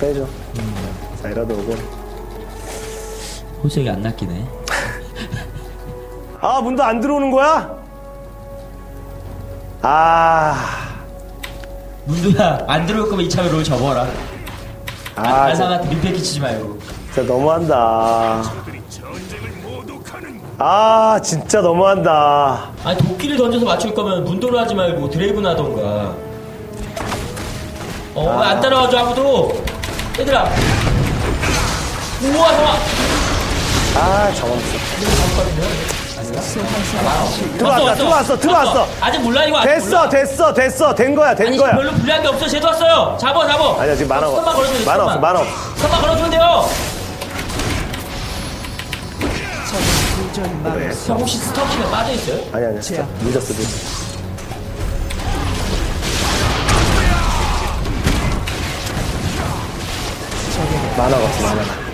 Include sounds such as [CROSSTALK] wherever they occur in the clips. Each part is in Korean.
빼줘. 자이라도 오고. 호색이 안 낚이네. 아, 문도 안 들어오는 거야? 아, 문두야 안 들어올 거면 이참에 롤 접어라. 아, 아, 진짜, 안상한테 민폐 끼치지 말고. 진짜 너무한다. 아, 진짜 너무한다. 아니 도끼를 던져서 맞출 거면 문도를 하지 말고 드레이븐 하던가. 어, 왜안 따라와줘 아무도. 얘들아. 우와 좋아. 아, 왔어. 들어왔어, 들어왔어. 왔어. 아직 몰라 이거 아직 됐어, 몰라. 됐어, 됐어. 된 거야, 된 아니 거야. 별로 불리한 게 없어. 쟤도 왔어요. 잡아 잡아. 아니야, 지금 만화 없어. 스톱만 걸어주면 돼. 만화 없어. 만화 없어. 스톱만 걸어주면 돼요. 형 혹시 스톱키면 빠져 있어요? 아니, 아니야. 진짜. 늦었어, 늦었어. 만화가 없어, 만화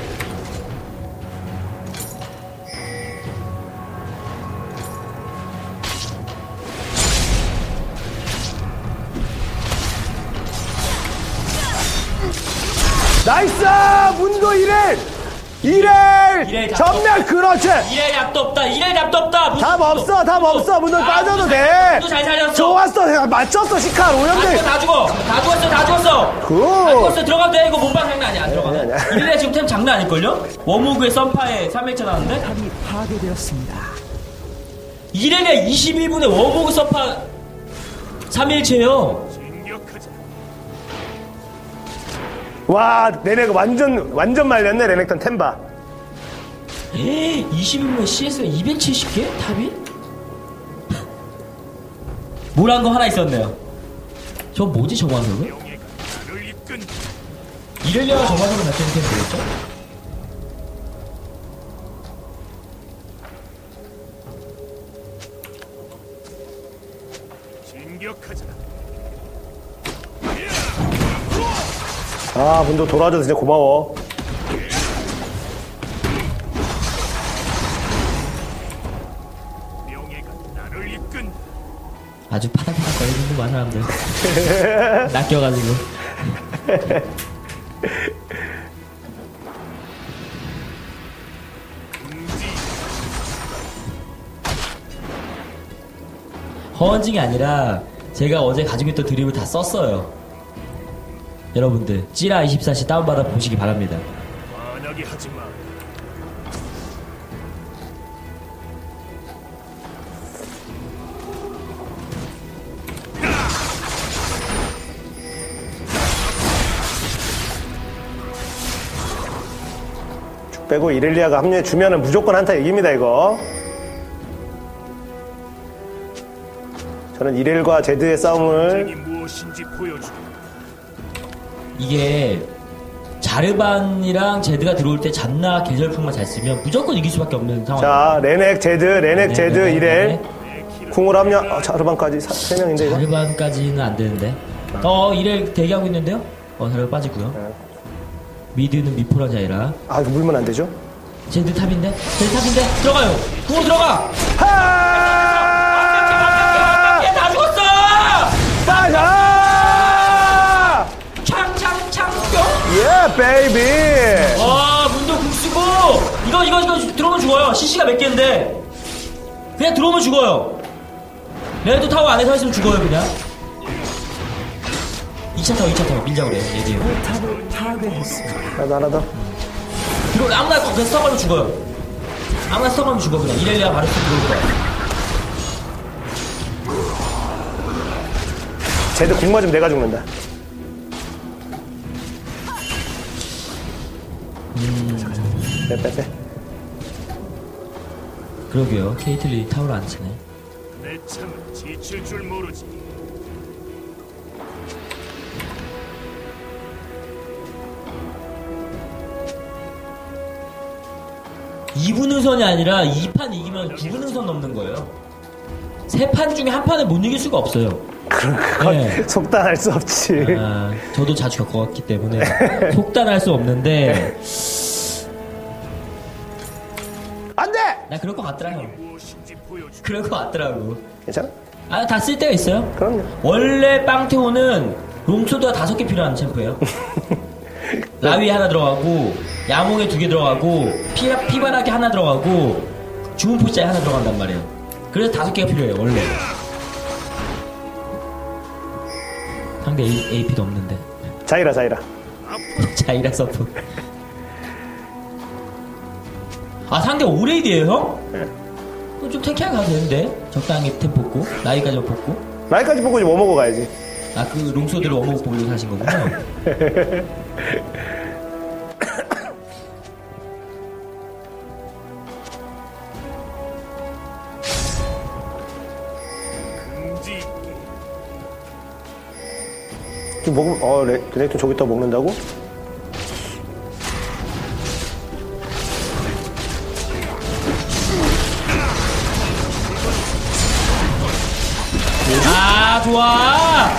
일! 일일. 전멸 그렇지! 이래 답도 없다. 이래 답도 없다. 답 없어, 답 없어. 문도 아, 빠져도 문도 돼. 잘- 문도 잘 살렸어. 좋았어, 내가 맞췄어, 시칼. 오염돼. 다 죽어. 다 죽었어, 다 죽었어. 다 굿. 죽었어. 들어가도 돼. 이거 몸방 장난 아니야. 안 들어가. 이래 지금 템 장난 아닐걸요? 워무그의 썬파에 3일차 나왔는데? 탑이 파괴되었습니다. 이래가 21분에 워무그 썬파 3일째요. 와, 레넥 완전, 완전 말렸네, 레넥턴 템바. 21분에 CS가 270개? 탑이? 뭐란 거 하나 있었네요. 저 뭐지, 저 관석은? 이럴려가 저 관석은 같은 템 뭐였죠? 아, 문도 돌아와줘서 진짜 고마워. 아주 파닥파닥 거리는구만 사람들. [LAUGHS] 낚여가지고. [LAUGHS] 허언증이 아니라 제가 어제 가지고 있던 드립을 다 썼어요 여러분들 찌라 24시 다운받아 보시기 바랍니다 화나게 하지 마. 쭉 빼고 이렐리아가 합류해 주면은 무조건 한타 이깁니다, 이거. 저는 이렐과 제드의 싸움을 이. 이게 자르반이랑 제드가 들어올 때 잔나 계절풍만 잘 쓰면 무조건 이길 수밖에 없는 상황 자, 레넥, 제드, 레넥, 네, 제드, 네, 네, 이렐. 네. 궁으로 합류, 어, 자르반까지 3명인데, 이거. 자르반까지는 안 되는데. 어, 이래 대기하고 있는데요? 어, 자르반 빠지고요. 네. mid는 미포랑 자이라. 아, 이거 물면 안 되죠? 제드 top인데? 제드 top인데? 들어가요! 구호 들어가! 하! 야, 다 죽었어! 빠 Yeah, baby! 와, 문도 궁 쓰고! 이거, 이거, 이거 들어오면 죽어요. CC가 몇 개인데. 그냥 들어오면 죽어요. 레드 타워 안에 서 있으면 죽어요, 그냥. 2차 타워, 2차 타워. 밀자 그래, 더, 하나 더. 들어, 아무나 그냥 스톱하면 죽어요. 아무나 스톱하면 죽어, 그냥. 이렐리아 바로 스톱 들어올 거야. 제드 궁 맞으면 내가 죽는다. 빼, 빼, 빼. 그러게요. 케이틀리 타워를 안 치네. 내 참은 지칠 줄 모르지. 이분 응선이 아니라 2판 이기면 9분 응선 넘는 거예요. 세 판 중에 한 판을 못 이길 수가 없어요. 그건 네. [LAUGHS] 속단할 수 없지. 아, 저도 자주 겪어왔기 때문에 속단할 수 없는데 안 돼! 나 그럴 것 같더라 형. 무엇인지 보여주. 그럴 것 같더라고. 괜찮아? 아 다 쓸 때가 있어요. 그럼요. 원래 빵테오는 롱초도가 다섯 개 필요한 챔프예요. 라위 [LAUGHS] 하나 들어가고 야몽에 두 개 들어가고 피, 피바라기 하나 들어가고 주문 포자에 하나 들어간단 말이에요. 그래서 다섯 개가 필요해요 원래. 상대 A, AP도 없는데 자이라 자이라. [LAUGHS] 자이라 서프. 아 상대 오레이드예요 형? 네. 그럼 좀 탱키하게 가도 되는데 적당히 템 뽑고 나이까지 뽑고 나이까지 보고 이제 뭐 먹어 가야지. 아그 롱소드를 어묵 보려고 사신 거군요. [LAUGHS] 좀 먹으면 어 레, 레넥톤 저기다 먹는다고? 아 좋아.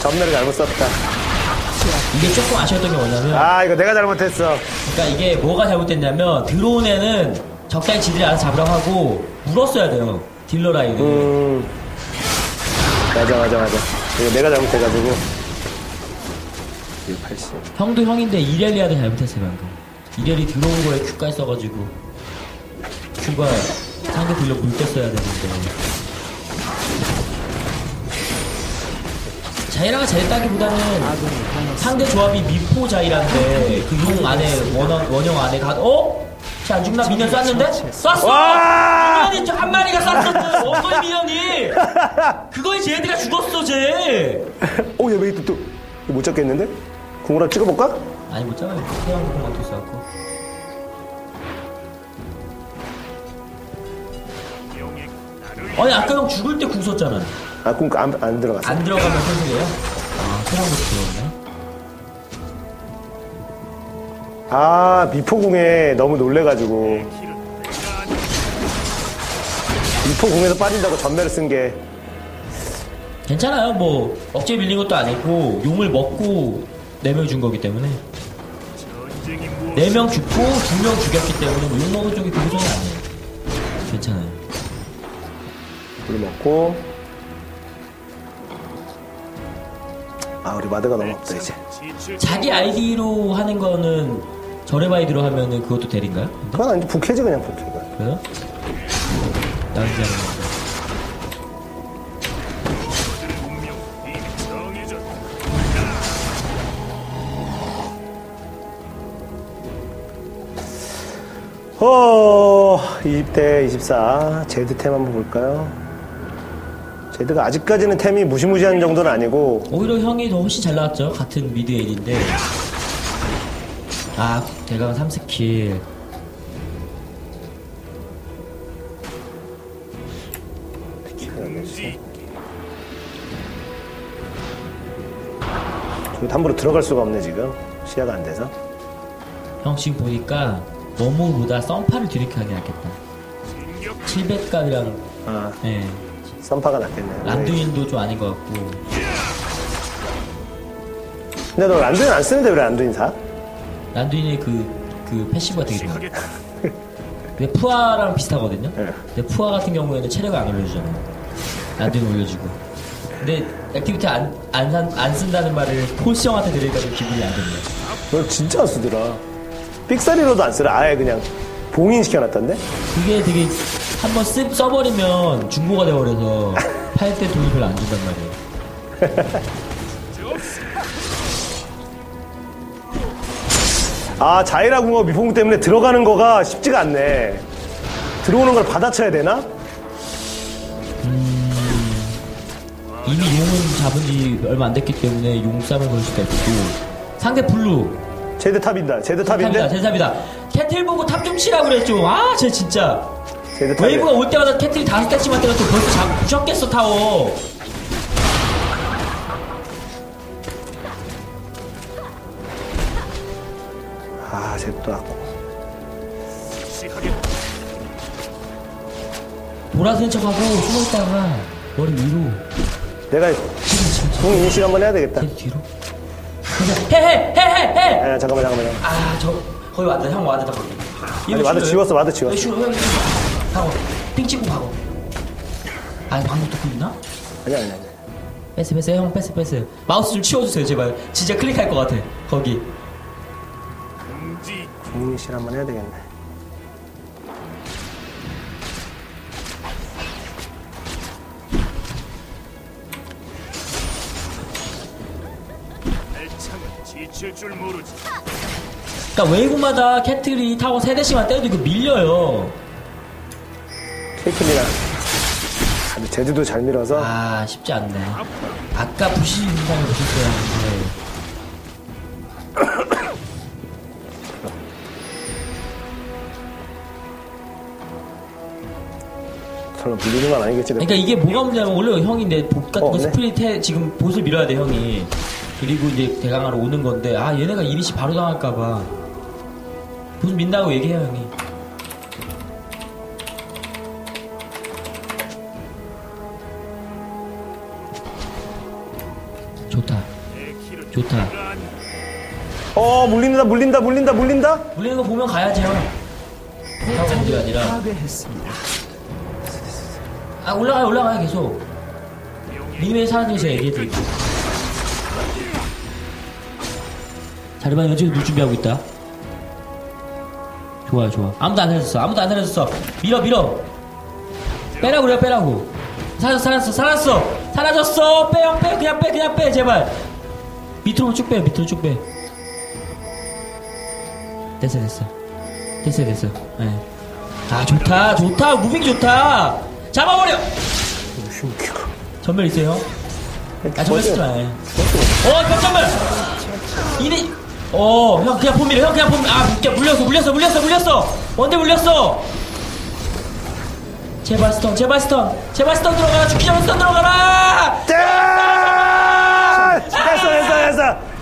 전멸을 잘못 썼다. 이게 조금 아쉬웠던 게 뭐냐면 아 이거 내가 잘못했어. 그러니까 이게 뭐가 잘못됐냐면 애는 적당히 지들이 알아서 잡으라고 하고 물었어야 돼요 딜러 라인을. 음 맞아 맞아 맞아. 이거 내가 잘못해가지고. 180. 형도 형인데 이렐리아도 잘못했어요 방금. 이렐리 들어온 거에 Q까지 써가지고 Q가 상대 딜러 물 떴어야 되는데. 자이라가 잘했다기보다는 상대 조합이 미포 자이라인데 그 용 안에 원형, 원형 안에 가 어? 쟤안 죽나 미년 쐈는데? 쐈어! 와! 미년이 저한 마리가 쐈었어 어떤 미년이 그거에 쟤네가 죽었어 쟤 [LAUGHS] 오, 얘왜 또, 또, 못 잡겠는데? 궁으로 찍어볼까? 아니 못 잡아요 태양 그만 또 쐈고 아니 아까 형 죽을 때궁 썼잖아 아, 궁 안, 안 들어갔어. 안 들어가면 선수예요? 아 태양도 들어갔네 아, 미포궁에 너무 놀래가지고. 미포궁에서 빠진다고 전멸을 쓴 게. 괜찮아요 뭐 억제 밀린 것도 아니고 용을 먹고 4명 준 거기 때문에 전쟁이 무엇 4명 죽고 2명 죽였기 때문에 뭐욕 먹은 쪽이 그거전이 아니에요 괜찮아요 물 먹고. 아, 우리 마드가 너무 없다, 이제. 자기 아이디로 하는 거는 저렴 아이디로 하면은 그것도 대리인가요? 근데? 그건 아니지, 부캐지, 그냥 부캐가. 그래요? 나은지 정해졌다 어, 20대 24. 제드 템 한번 볼까요? 제드가 아직까지는 템이 무시무시한 정도는 아니고, 오히려 형이 더 훨씬 잘 나왔죠. 같은 미드 에일인데. 아 대강은 3스킬. 금지 저기 함부로 들어갈 수가 없네, 지금. 시야가 안 돼서. 형 지금 보니까 머무보다 썸파를 진격 700갑이랑 아, 예. 썬파가 낫겠네. 란두인도 좀 아닌 것 같고 근데 너 란두인 안 쓰는데 왜 란두인 사? 란두인의 그, 그 passive가 되게 하겠다 [LAUGHS] 근데 푸아랑 비슷하거든요 네. 근데 푸아 같은 경우에는 체력을 안 올려주잖아요 란두인 올려주고 근데 active 안, 안, 산- 안 쓴다는 말을 폴스 형한테 들으니까 좀 기분이 안 좋네 너 진짜 안 쓰더라. 삑사리로도 안 쓰라. 아예 그냥 봉인 시켜놨던데? 그게 되게 한번 쓰- 써버리면 중고가 돼버려서 팔 때 돈을 별로 안 준단 말이에요 아, 자이라 궁어 미풍 때문에 들어가는 거가 쉽지가 않네. 들어오는 걸 받아쳐야 되나? 이미 용은 잡은 지 얼마 안 됐기 때문에 용쌈을 걸 수가 있고 상대 블루 제드 탑인다. 제드 탑이다 탑인데? 제삽이다 캐틀 보고 탑 좀 치라 그랬죠 아 쟤 진짜 제드 탑이 웨이브가 올 때마다 캐틀이 다섯 대치만 때려도 벌써 잡 부셨겠어 타워. 아, 왔고. 시하겠다 돌아서는 척하고 숨어있다가 머리 위로. 내가 궁 인식 한번 해야 되겠다. 뒤로. 해해 해해 해! 아, 잠깐만, 잠깐만. 아저 거기 왔다 형 왔다 거기 와드 지웠어, 와드 지웠어. 박어 핑 찍고 박어 아 방금 또 끊나? 아니 아니 아니. 패스 패스 형 패스 패스 마우스 좀 치워주세요 제발 진짜 클릭할 것 같아 거기 국민실 한번 해야 되겠네. 발창은 지칠 줄 모르지. 그러니까 웨이브마다 캐틀이 타고 세 대씩만 때려도 이거 밀려요 케이클리가 아주 제주도 잘 밀어서. 아 쉽지 않네. 아까 부시 인상을 보셨어야 하는데 설마 밀리는 건 아니겠지? 그러니까 이게 뭐가 문제냐면 원래 형이 내 봇 같은 어, 거 네. 스프릿 해 지금 봇을 밀어야 돼 형이. 그리고 이제 대강하러 오는 건데 아 얘네가 이니시 바로 당할까봐. 봇 민다고 얘기해요 형이 좋다. 어 물린다 물린다 물린다 물린다. 물리는 거 보면 가야지 형. 타고 문제가 아니라. 파괴했습니다. 아 올라가요 올라가요 계속. 미니메이 사라지고 제가 얘기해드릴게요 자르반 연출 눌 준비하고 있다. 좋아요 좋아. 아무도 안 살렸어. 아무도 안 살렸어. 밀어 밀어. 빼라고 그래 빼라고. 살았어 살았어 살았어. 사라졌어. 빼요 빼 그냥 빼 그냥 빼 제발 밑으로 쭉 빼요 밑으로 쭉 빼 됐어 됐어. 됐어 됐어. 예. 아 좋다 좋다. 무빙 좋다. 잡아버려. 전멸 있어요? 형? 아 전멸 쓰지 마 예. 어 깜짝말 이네 어형 그냥 폼밀어 형 그냥 폼밀어 아 물렸어 물렸어 물렸어 물렸어. 원대 물렸어? 제발 스턴 제발 스턴. 제발 스턴 들어가라. 죽기 전에 스턴 들어가라. 됐어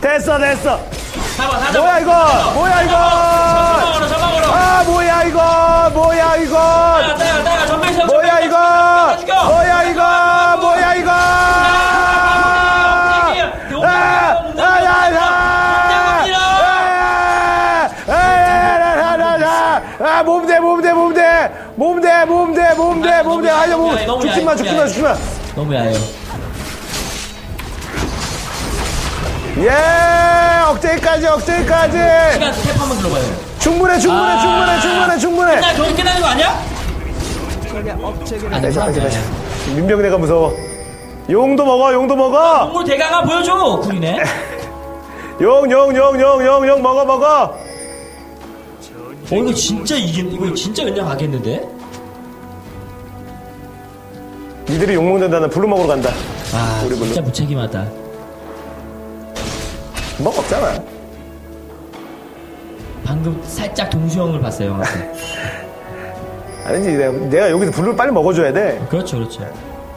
됐어 됐어. 잡아 다 잡아 뭐야 이거? 뭐야 이거? 잡아걸어 잡아 걸어 아 뭐야 이거? 뭐야 이거? 따가 따가 따가 전멸 세 뭐야 이거? 뭐야 이거? 뭐야 이거? 아 몸대 몸대 몸대 몸대 몸대 몸대 몸대 아니 몸 죽지 마 죽지 마 죽지 마 너무 야해요 예 억제기까지 억제기까지. 시간 탭 한번 들어봐요. 충분해 충분해 아. 충분해 충분해 충분해. 끝나 경기 끝나는 거 아니야? 아니 그래 괜찮아 민병대가 무서워. 용도 먹어 용도 먹어. 동물 대강아 보여줘 구리네. [LAUGHS] 용 용 용 용 용 용 먹어 먹어. 어 이거 진짜 이긴 이거 진짜 연장 가겠는데? 니들이 욕 먹는다는 블루 먹으러 간다. 아 우리 진짜 무책임하다 금방 먹잖아. 방금 살짝 동수 형을 봤어요 형한테. [LAUGHS] 아니지 내가, 내가 여기서 블루 빨리 먹어줘야 돼. 그렇죠 그렇죠.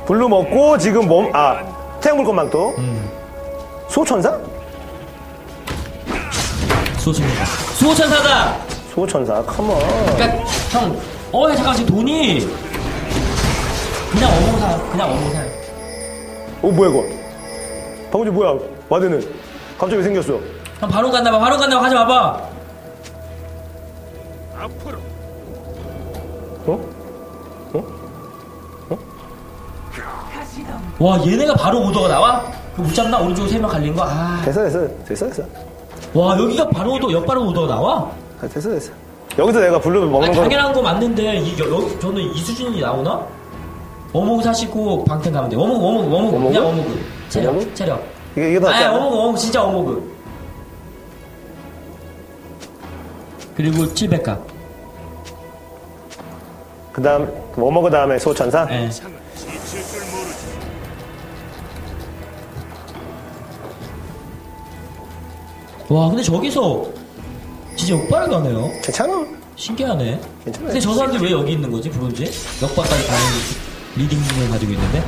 블루 먹고 지금 몸 아 태양 물건망 또 음. 소천사? 수호천사. 수호천사다! 소천사 컴온 그니까 형어 잠깐 지금 돈이 그냥 어묵 사 그냥 어묵 사. 어 뭐야 이거? 방금 전 뭐야 와드는 갑자기 왜 생겼어 형 바로 간다봐 바로 간다봐 하지 마봐 앞으로 어? 와 얘네가 바로 오더가 나와? 못 잡나? 오른쪽 세명 갈린 거? 아. 됐어 됐어 됐어 됐어 와 여기가 바로 오더 옆바로 오더가 나와? 아, 됐어 됐어 여기서 내가 블루 먹는 거 당연한 거 맞는데 이, 여, 여, 저는 이 수준이 나오나? 어묵 사시고 방템 가면 돼. 어묵 어묵 어묵 어묵? 그냥 어묵. 체력? 체력. 이게 이게 더 낫지 아 않아? 어묵 어묵 진짜 어묵. 그리고 700가. 그 다음 뭐 다음에 소천사 모르지. 와 근데 저기서 진짜 역발을 가네요. 괜찮아 신기하네. 괜찮아요. 근데 저 사람들 왜 여기 있는 거지 브론즈? 역발까지 가는 리딩을 가지고 있는데.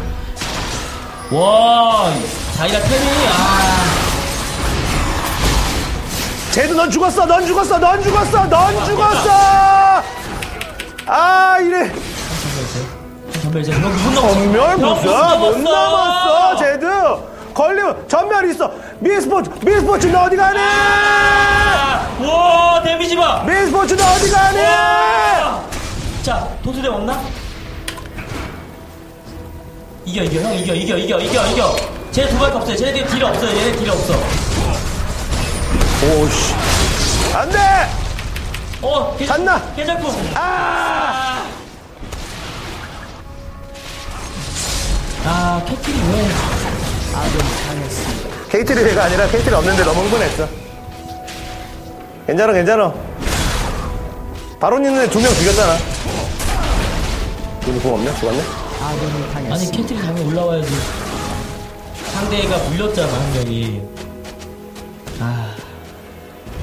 와 자이라 템이 아. 쟤도 넌 죽었어 넌 죽었어 넌 죽었어 넌 죽었어! 아 이래. 전멸 이제 넘었어. 무슨 문못 넘었어. 남았어? 쟤도. 걸리면 전멸 있어. 미스포츠 미스포츠는 어디 가니? 와 데미지 봐. 미스포츠는 어디 가니? 자 도수대 없나? 이겨 이겨 형 이겨 이겨 이겨 이겨 이겨 쟤네 두 발밖에 없어요 쟤네 딜 없어요 얘네 딜 없어 오씨. 안 돼! 어 개- 갔나? 개잘품 아! 아 캐틀이 왜 아군이 당했습니다. 케이트리가 아니라 케이트리 없는데 너무 흥분했어. 괜찮아, 괜찮아. 바론 있는데 두 명 죽였잖아. 누구 공 없냐? 죽었네? 아니 당했습니다. 캐틀이 당연히 올라와야지 상대가 물렸잖아 한 명이 아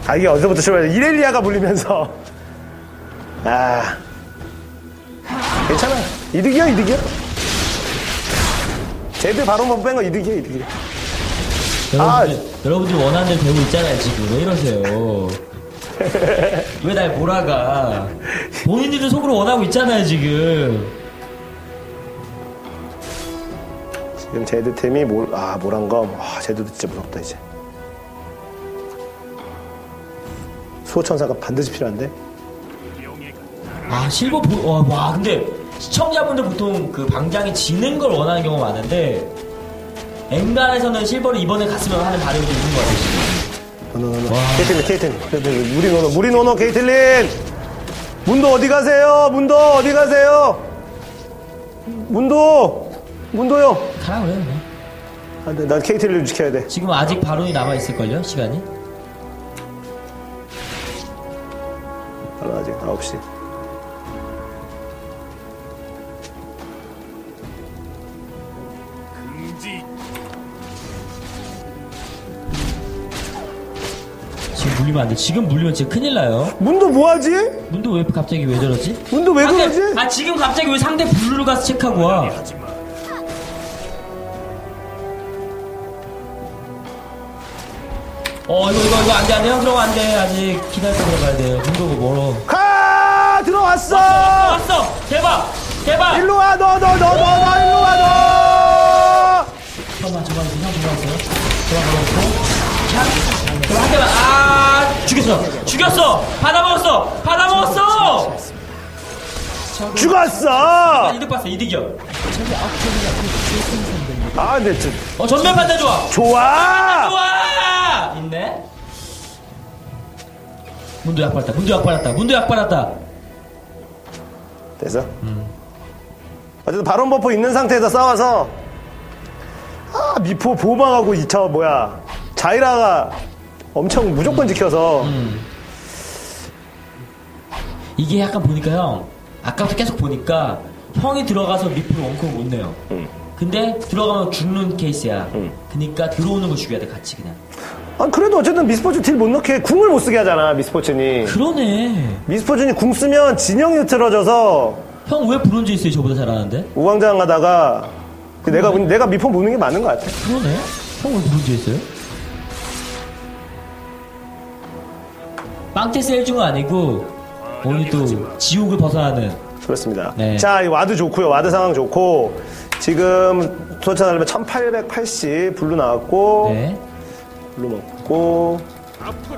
아, 이게 어디서부터 출발해? 이렐리아가 물리면서. 아. 괜찮아. 이득이야, 이득이야. 쟤들 바론만 뺀거 이득이야, 이득이야. 여러분들, 여러분들 원하는 대로 되고 있잖아요 지금 왜 이러세요 [LAUGHS] 왜 날 몰아가 본인들도 속으로 원하고 있잖아요 지금 지금 제드 템이 몰, 아, 모란검. 아, 제드도 진짜 무섭다, 이제. 수호천사가 반드시 필요한데? 아 실버 보, 와, 와 근데 시청자분들 보통 그 방장이 지는 걸 원하는 경우가 많은데 엔간에서는 실버를 이번에 갔으면 하는 바람이 좀 있는 것 같아요 지금 no no no no. 와. 케이틀린, 케이틀린. 케이틀린. 무리 no no, 무리 no no, 케이틀린! 문도 어디 가세요? 문도 어디 가세요? 문도! 문도요! 가라 그래 그냥 안 돼, 난 케이틀린 지켜야 돼. 지금 아직 바론이 남아 있을걸요 시간이 바로 아직 9시. 금지 지금 물리면 안 돼 지금 물리면 진짜 큰일 나요 문도 뭐하지? 문도 왜 갑자기 왜 저러지? 문도 왜 아, 그러지? 아 지금 갑자기 왜 상대 블루를 가서 체크하고 와 어 이거 이거 이거 안 돼 안 돼. 형 들어가 안 돼. 아직 기다려 들어가야 돼요 문도가 멀어. 가! 들어왔어! 왔어 대박 대박 일로 와, 너, 너, 너, 너, 너, 일로 와, 너! 잠깐만 잠깐만. 형 들어왔어요? 들어가 버렸고 그럼 한 대만 아 죽였어. 죽였어. 받아먹었어. 받아먹었어. 죽었어! 이득 봤어. 생성됩니다. 아, 근데 좀, 어 점멸 판단 좋아. 좋아! 좋아 있네? 문도 약 받았다 문도 약 받았다 문도 약 받았다. 됐어? 어쨌든 바론 buff 있는 상태에서 싸워서, 아, 미포 보호막하고 이 저, 뭐야, 자이라가 엄청 무조건 지켜서, 이게 약간 보니까 형 아까부터 계속 보니까 형이 들어가서 미프를 원컵 못 내요. 응. 근데 들어가면 죽는 케이스야. 응. 그니까 들어오는 걸 죽여야 돼 같이 그냥 아, 그래도 어쨌든 미스포츠 딜 못 넣게 궁을 못 쓰게 하잖아, 미스포츠니. 그러네 미스포츠니 궁 쓰면 진영이 틀어져서 형 왜 브론즈 있어요 저보다 잘하는데 우왕좌왕 하다가 내가, 내가 미포 무는 게 맞는 것 같아. 그러네 형 왜 브론즈 있어요 빵태 세일중은 아니고 오늘 또 지옥을 벗어나는 그렇습니다. 네. 자, 이 ward 좋고요. ward 상황 좋고 지금 도차 달면 1880 blue 나왔고 네 blue 먹고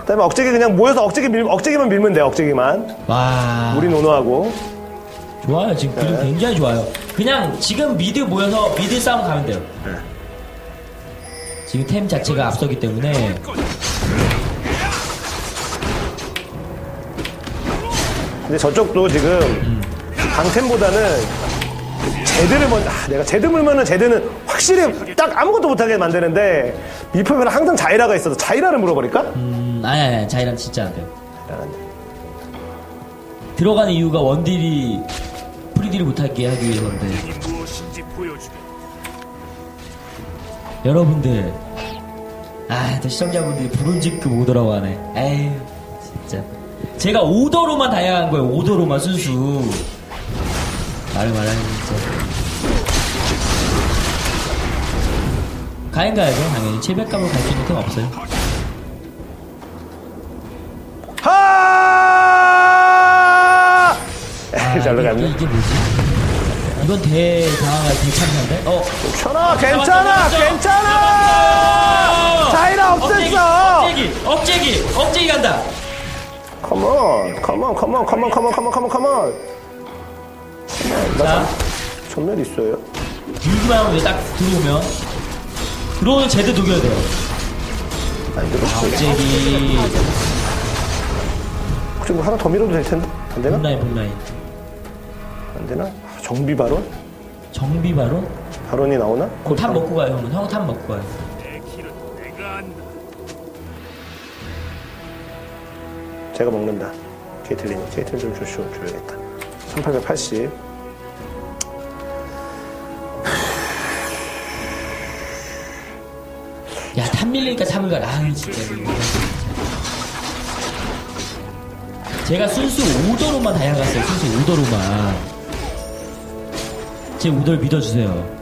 그다음에 억제기 그냥 모여서 억제기 밀 억제기만 밀면 돼. 억제기만. 와 무리 no no하고 좋아요 지금 그림 네. 굉장히 좋아요 그냥 지금 mid 모여서 mid 싸움 가면 돼요 네. 지금 템 자체가 앞서기 때문에 근데 저쪽도 지금 강템보다는 제드를 먼저 아, 내가 제드 물면은 제드는 확실히 딱 아무것도 못하게 만드는데 미포면 항상 자이라가 있어서 자이라를 물어버릴까? 음 아니 아니 자이란 진짜 안 돼요. 자이라는. 안 돼. 들어가는 이유가 원딜이 프리딜을 못하게 하기 위해서인데. 여러분들 아 또 시청자분들이 브론즈급 오더라고 하네. 에휴 진짜. 제가 오더로만 다양한 거예요 오더로만 순수 말을 말하는 진짜 가인 가야죠 당연히 700감을 갈 수 있는 템 없어요 하! 아, [LAUGHS] 잘로 이게, 갔네. 이게 뭐지? 이건 대당황할 대참사인데? 어 괜찮아, 괜찮아, 잡았어, 괜찮아! 잡았어! 자이라 없앴어! 억제기 억제기 억제기 간다 컴온, 컴온, 컴온, 컴온, 컴온, 컴온, 컴온, 컴온. 자 점멸 있어요? 밀기만 하면 돼딱 들어오면 들어오는 제드 녹여야 돼요 안 들어. 갑자기 혹시 뭐 하나 더 밀어도 될 텐데? 안 되나? 봇라인 봇라인 안 되나? 아, 정비 바론? 정비 바로 바론이 나오나? 곧 탑. 먹고 가요 형은 형은 탑 먹고 가요. 제가 먹는다. 케이틀린, 케이틀린 좀 주시오, 줘야겠다. 1880. 밀리니까 탑을 가라 아 진짜. 제가 순수 5도로만 다양갔어요. 순수 5도로만. 제 5도를 믿어주세요.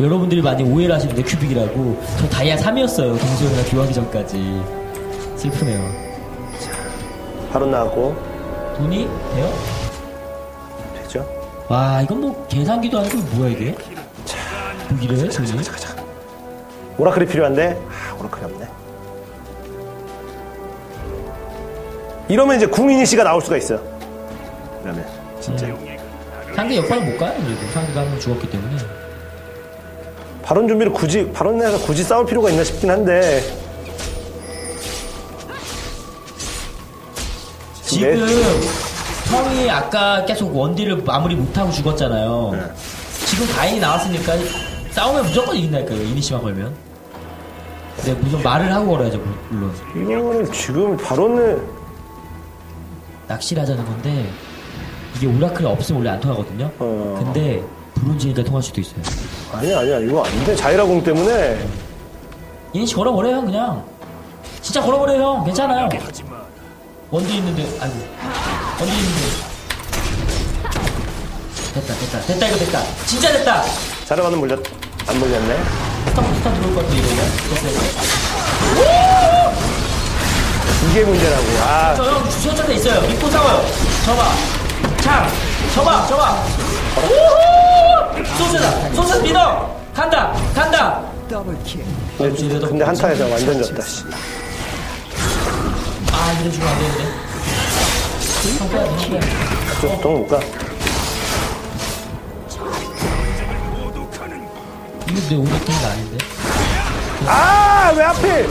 여러분들이 많이 오해를 하시는데 큐빅이라고. 저 다이아 3이었어요. 동수형이랑 비하기 전까지. 슬프네요. 바론 나왔고. 돈이 돼요? 되죠? 와 이건 뭐 계산기도 아니고 뭐야 이게? 보기를 해 돈이 오라클이 필요한데, 아, 오라클이 없네. 이러면 이제 궁이니 씨가 나올 수가 있어. 이러면. 진짜. 나를 상대 옆발은 못 가요 그리고 상대가 한명 죽었기 때문에 바론 준비를 굳이, 바론 내에서 굳이 싸울 필요가 있나 싶긴 한데. 지금 네. 형이 아까 계속 원딜을 마무리 못하고 죽었잖아요 네. 지금 가인이 나왔으니까 싸우면 무조건 이긴다니까요 이니시만 걸면. 근데 무슨 말을 하고 걸어야죠 물론. 이거는 지금 바론을 낚시를 하자는 건데 이게 오라클이 없으면 원래 안 통하거든요? 어. 근데 브론즈니까 통할 수도 있어요. 아니야 아니야. 이거 안 돼. 자이라공 때문에. 이니시 걸어버려요 그냥. 진짜 걸어버려요. 형 괜찮아요. 원딜 있는데 아이고. 원딜 있는데. 됐다 됐다. 됐다 이거 됐다. 진짜 됐다. 자르반은 물렸 안 물렸네? 스타트 스타 들어올 것 같은데 이러면 이게 문제라고. 아. 저형 수호자대 있어요. 믿고 싸워요. 저봐 창. 저봐 저봐 우후! 수호자다. 수호자 믿어. 간다. 간다. 더블킬. 근데, 근데 한타에서 완전 졌다 씨. 아 이래 주면 안 되는데. 좀 동못 이거 내 게임가 아닌데 아 왜 하필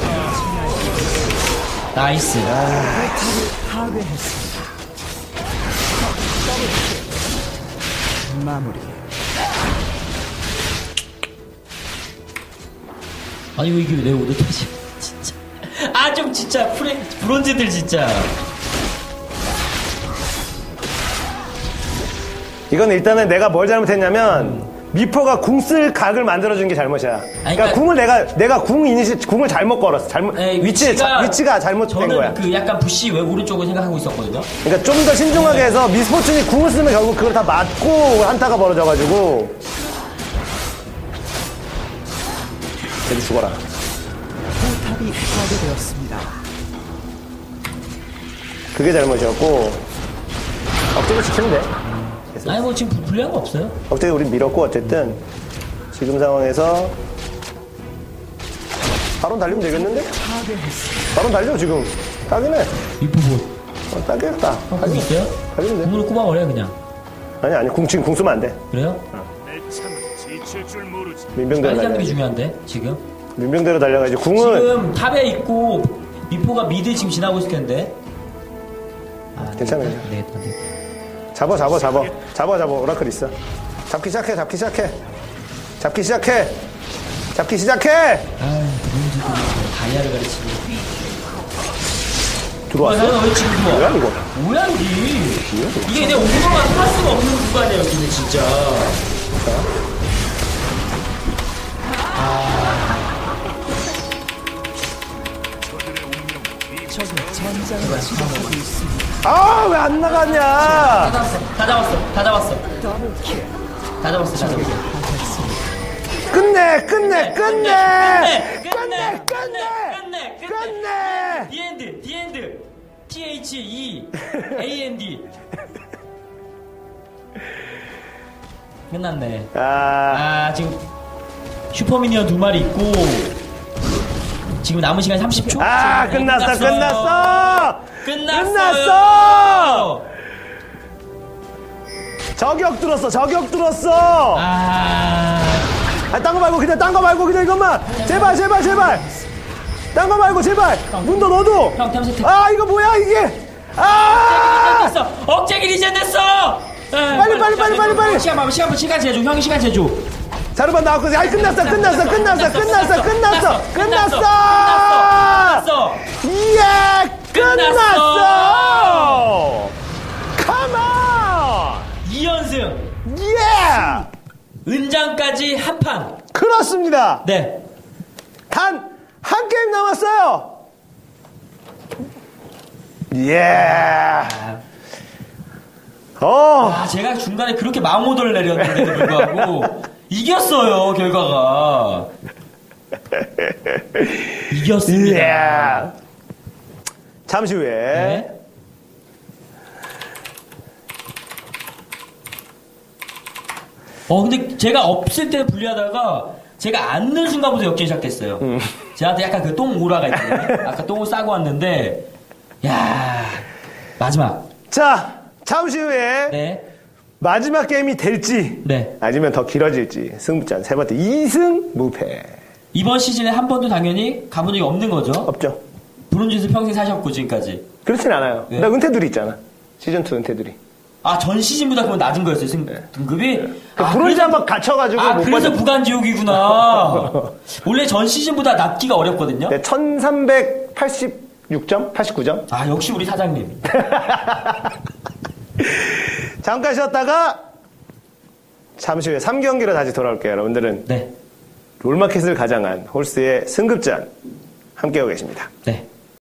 나이스. 마무리. 아니 왜 이게 내 오늘 터지 [LAUGHS] 진짜 아 좀 진짜 프레 브론즈들 진짜 이건 일단은 내가 뭘 잘못했냐면 미포가 궁 쓸 각을 만들어준 게 잘못이야. 그러니까, 그러니까- 궁을 내가 내가 궁 이니시 궁을 잘못 걸었어. 잘못 에, 위치 위치가- 위치가 잘못된 거야. 그 약간 부시 왜 오른쪽을 생각하고 있었거든요 그러니까 좀 더 신중하게 해서 미스포츠니 궁을 쓰면 결국 그걸 다 맞고 한타가 벌어져가지고 걔도 죽어라. 포탑이 파괴되었습니다. 그게 잘못이었고 억제로 지키면 돼. 아니 뭐 지금 불- 불리한 거 없어요 억제로 우린 밀었고 어쨌든 지금 상황에서 바로 달리면 되겠는데? 바로 달려 지금 딱이네. 미포봇 어, 딱이겠다. 형 그거 있어요? 달리면 돼. 궁으로 꼽아버려요 그냥 아니 아니 궁 지금 궁 쓰면 안 돼. 그래요? 내 참은 지칠 줄 모르지. 민병대로 빨리 달려야지. 중요한데 지금 민병대로 달려가지고 궁은 지금 탑에 있고 미포가 미드 지금 지나고 있을 텐데 아, 괜찮아요. 안 되겠다, 안 되겠다. 잡아 잡아 잡아 잡아 잡아 오라클 있어. 잡기 시작해 잡기 시작해 잡기 시작해 잡기 시작해 아 다이아를 가르치고 들어왔어? 아, 왜 지금 들어와? 뭐야 이거? 뭐야 이게 이게 내 오너가 할 수가 없는 구간이야 여기는 진짜 저 아, 왜 안 나가냐? 다 잡았어. 다 잡았어. 다 잡았어. 다 잡았어. 다 잡았어. 끝내, 끝내, 끝내. 끝내, 끝내. 끝내. 끝내. the end, the end. T H E A N D. [LAUGHS] 끝났네. 아, 아 지금 super minion 두 마리 있고 지금 남은 시간 30초 아, 끝났어 끝났어 끝났어요 끝났어 저격 들었어, 저격 들었어. 아, 아, 딴 거 말고 그냥 딴 거 말고 그냥 이것만. 제발, 제발, 제발. 딴 거 말고 제발. 문도. 형 템스택. 아, 이거 뭐야 이게? 아! 됐어. 억제기 리젠 됐어. 예, 빨리, 빨리, 빨리, 빨리, 빨리. 시간 봐봐, 시간 봐, 시간 재줘. 형이 시간 재줘. 자르반 나왔거든. 아이 끝났어, 끝났어, 끝났어, 끝났어, 끝났어, 끝났어. 끝났어. 예, 끝났어. Come on. 2연승. 예. 은장까지 한 판. 그렇습니다. 네. 단 한 게임 남았어요. 예. 어, 아, 제가 중간에 그렇게 마음모드를 내렸는데도 불구하고 이겼어요, 결과가. 이겼습니다. 예. 잠시 후에 네. 어, 근데 제가 없을 때 분리하다가 제가 앉는 순간부터 역전이 시작됐어요. 음. 저한테 약간 그 똥 오라가 있거든요. 아까 똥을 싸고 왔는데, 야 마지막. 자, 잠시 후에 네. 마지막 게임이 될지 네. 아니면 더 길어질지 승부전 세 번째 2승 무패 이번 시즌에 한 번도 당연히 가본 적이 없는 거죠. 없죠. 브론즈에서 평생 사셨고, 지금까지. 그렇진 않아요. 네. 나 은퇴들이 있잖아. 시즌 2 은퇴들이. 아, 전 시즌보다 그건 낮은 거였어요, 승, 등급이? 그 아, 브론즈 그래서- 한번 갇혀가지고 아, 못 그래서 받았- 무간지옥이구나. [LAUGHS] 원래 전 시즌보다 낮기가 어렵거든요. 네, 1386점? 89점? 아, 역시 우리 사장님. [LAUGHS] 잠깐 쉬었다가 잠시 후에 3경기로 다시 돌아올게요. 여러분들은 네. 롤마켓을 가장한 홀스의 승급전 함께하고 계십니다. 네.